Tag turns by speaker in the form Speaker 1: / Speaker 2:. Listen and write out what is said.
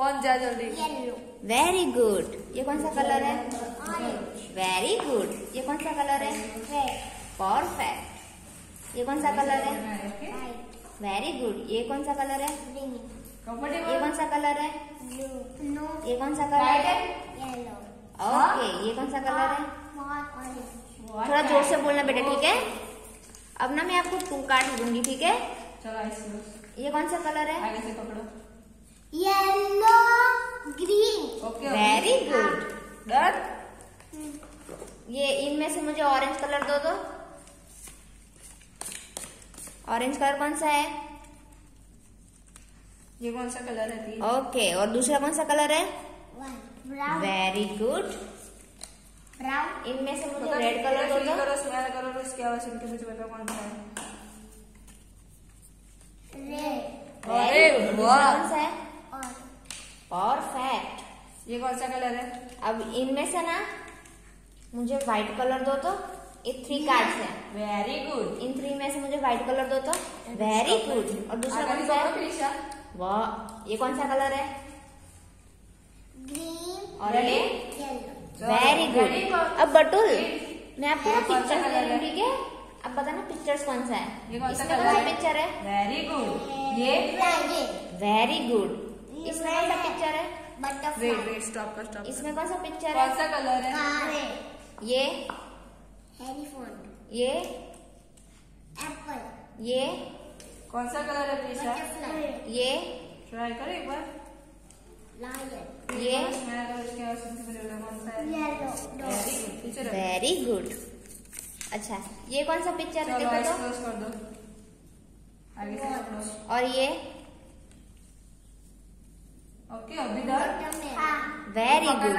Speaker 1: पहुँच जा जल्दी
Speaker 2: वेरी गुड ये कौन सा कलर है? वेरी गुड ये कौन सा कलर है? परफेक्ट ये कौन सा कलर है? वेरी गुड ये कौन सा कलर है? ये कौन सा कलर है?
Speaker 3: ब्लू
Speaker 2: ये कौन सा कलर है?
Speaker 3: येलो
Speaker 2: ओके ये कौन सा कलर है? थोड़ा ज़ोर से बोलना बेटा ठीक है? अब ना मैं आपको टू कार्ड दूँगी ठीक है?
Speaker 1: चलो
Speaker 2: ये कौन सा कलर है?
Speaker 1: आगे से पकड़ो।
Speaker 3: Yellow green
Speaker 1: okay
Speaker 2: very good
Speaker 1: done
Speaker 2: ये इनमें से मुझे ऑरेंज कलर दो दो। ऑरेंज कलर कौन सा है?
Speaker 1: ये कौन सा कलर है तीन?
Speaker 2: ओके और दूसरा कौन सा कलर है?
Speaker 3: ब्राउन
Speaker 2: वेरी गुड
Speaker 3: ब्राउन
Speaker 2: इनमें से मुझे रेड कलर दो दो।
Speaker 1: करो स्मेल करो तो उसकी आवाज़ सुन के मुझे बताओ कौन सा है?
Speaker 3: रेड
Speaker 1: अरे
Speaker 2: Very good. दूसरा
Speaker 1: वाह
Speaker 2: कौन सा है
Speaker 3: और
Speaker 2: परफेक्ट
Speaker 1: ये कौन सा कलर है?
Speaker 2: अब इनमें से ना मुझे व्हाइट कलर दो तो ये थ्री कार्ड्स है।
Speaker 1: वेरी गुड
Speaker 2: इन थ्री में से मुझे व्हाइट कलर दो तो वेरी गुड और दूसरा कौन सा? है वाह ये कौन सा कलर है?
Speaker 3: ग्रीन
Speaker 2: और ये वेरी गुड अब बटुल मैं आपको ना पिक्चर दे रही हूँ? ठीक है अब बताना पिक्चर्स कौन सा है।
Speaker 1: ये कौन सा है?
Speaker 2: पिक्चर है?
Speaker 1: वेरी गुड ये?
Speaker 2: वेरी गुड इसमें कौन सा पिक्चर है
Speaker 1: वेट वेट स्टॉप कर स्टॉप
Speaker 2: इसमें कौन सा पिक्चर
Speaker 1: कौन
Speaker 2: है
Speaker 1: सा कलर है?
Speaker 3: कार
Speaker 2: ये?
Speaker 3: हेलीफोन
Speaker 2: ये?
Speaker 3: एप्पल
Speaker 2: ये?
Speaker 1: कौन सा कलर है
Speaker 3: बटरफ्लाई
Speaker 2: ये?
Speaker 1: ट्राई करो एक बार।
Speaker 3: लायन
Speaker 2: ये?
Speaker 1: है वेरी गुड
Speaker 2: अच्छा ये कौन सा पिक्चर है? देखो
Speaker 1: क्लोज कर दो। आगे से पकड़ो
Speaker 2: तो और ये?
Speaker 1: ओके अभी डर
Speaker 2: वेरी गुड